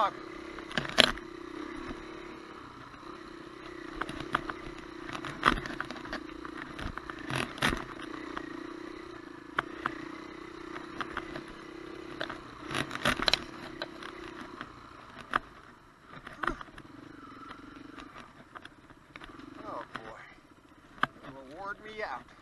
dog. Oh reward me out.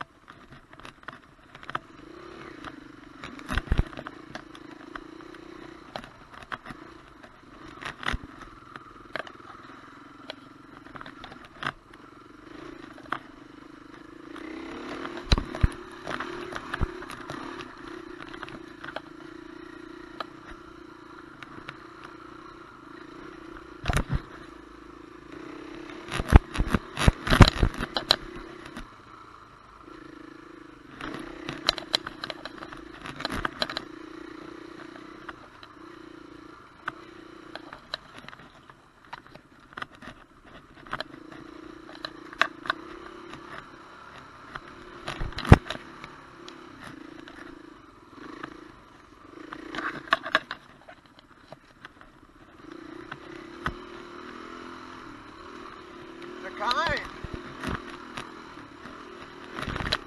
Shit.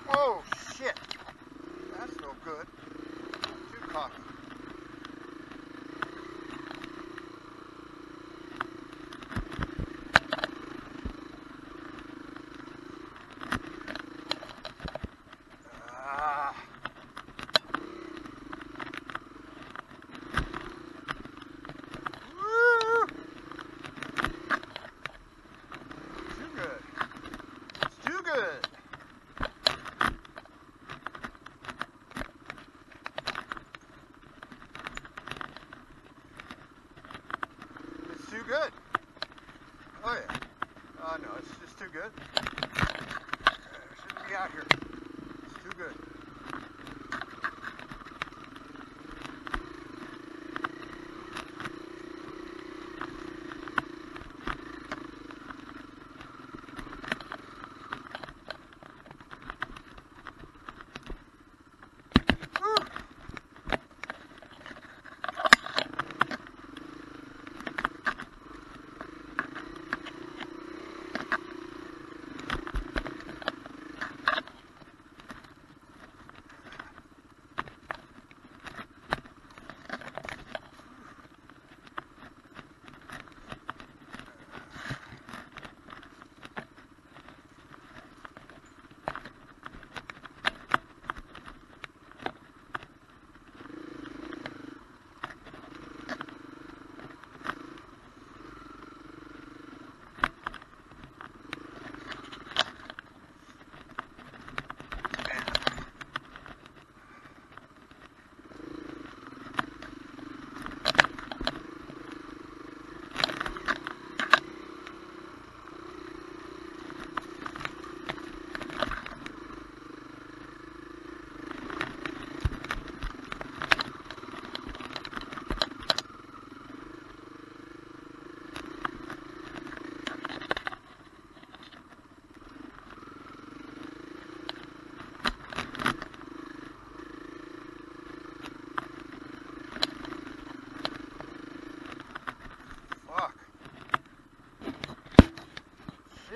Oh. That's no good. Too cocky. Ah. Woo! Too good. It's too good. It's too good. Oh yeah. Oh no, it's just too good. Uh, shouldn't be out here. It's too good.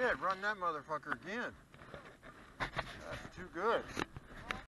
Shit, run that motherfucker again. That's too good.